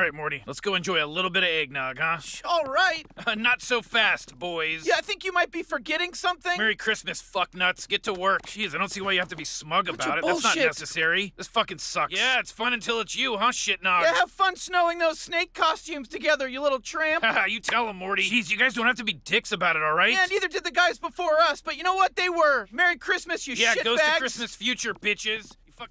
All right, Morty, let's go enjoy a little bit of eggnog, huh? All right. Uh, not so fast, boys. Yeah, I think you might be forgetting something. Merry Christmas, fucknuts. Get to work. Jeez, I don't see why you have to be smug Bunch about it. it. That's not necessary. This fucking sucks. Yeah, it's fun until it's you, huh, shitnog? yeah, have fun snowing those snake costumes together, you little tramp. Haha, you tell him, Morty. Jeez, you guys don't have to be dicks about it, all right? Yeah, neither did the guys before us, but you know what? They were. Merry Christmas, you Yeah, shitbags. goes to Christmas future, bitches.